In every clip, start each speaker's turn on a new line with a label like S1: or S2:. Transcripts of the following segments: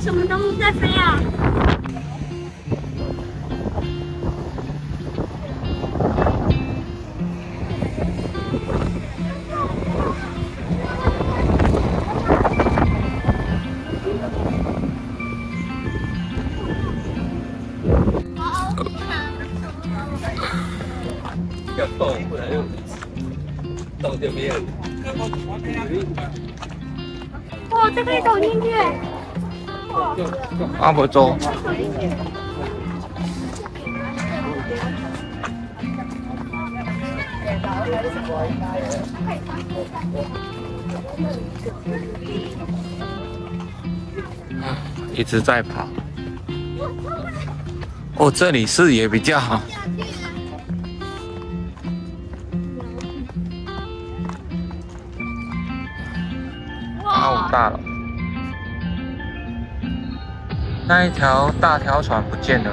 S1: 什么东西在飞啊？
S2: 要动，不然又动这边。
S1: 哇，这可以走进去。
S3: 阿伯走。一直在跑。哦，这里视野比较好。八五大楼，那一条大条船不见了。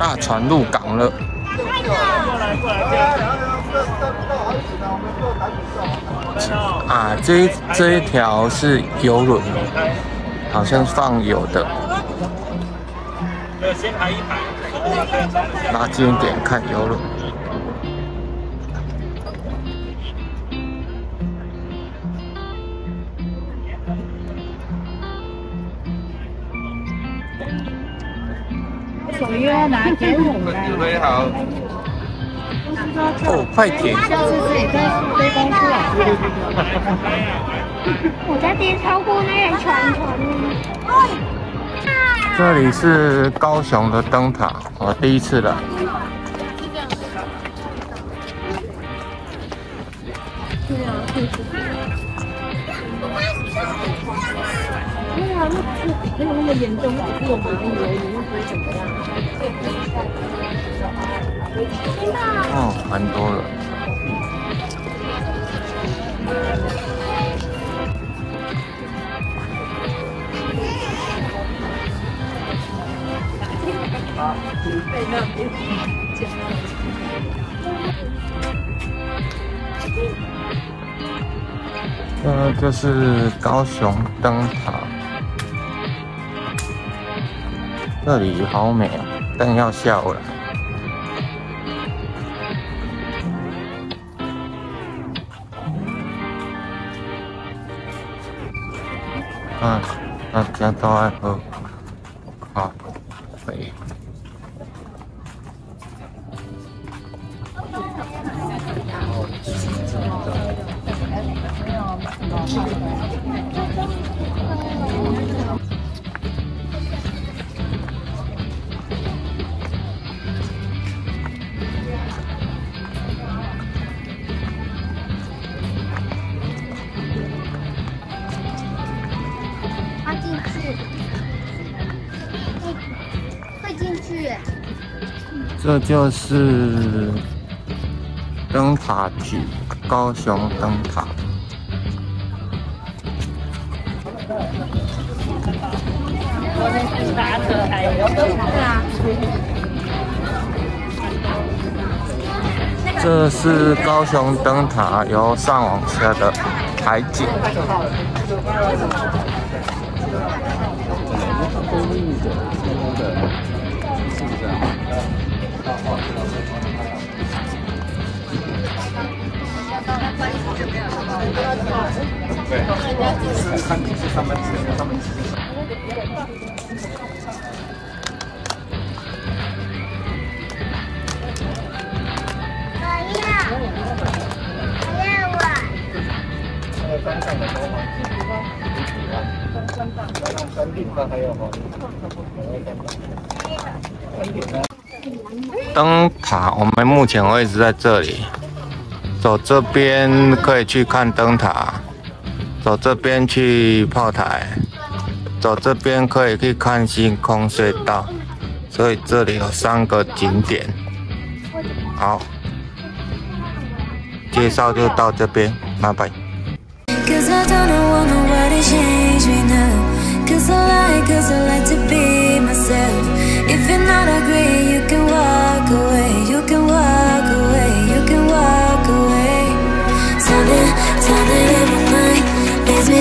S3: 大船入港了。啊，这一这一条是游轮，好像放油的。拉近一点看游轮。
S4: 属于拿给我们
S2: 你好。
S3: 哦，快点！
S4: 下次自己再背包出来。
S1: 我在边超过那个船船。
S3: 这里是高雄的灯塔，我第一次来。
S4: 对啊，可以吃。对啊，那是没有那么严重，只是我们以为你会不会怎么样？
S3: 哦，蛮多的。这就是高雄灯塔，这里好美啊，但要下午了。啊，大家都爱喝咖啡。
S1: 进去。
S3: 这就是灯塔区，高雄灯塔。这是高雄灯塔由上往下的海景。
S1: 我要，我要玩。
S3: 灯塔，我们目前位置在这里。走这边可以去看灯塔，走这边去炮台，走这边可以去看星空隧道。所以这里有三个景点。好，介绍就到这边，拜拜。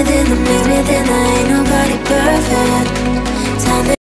S5: minute in the minute, and I ain't nobody perfect.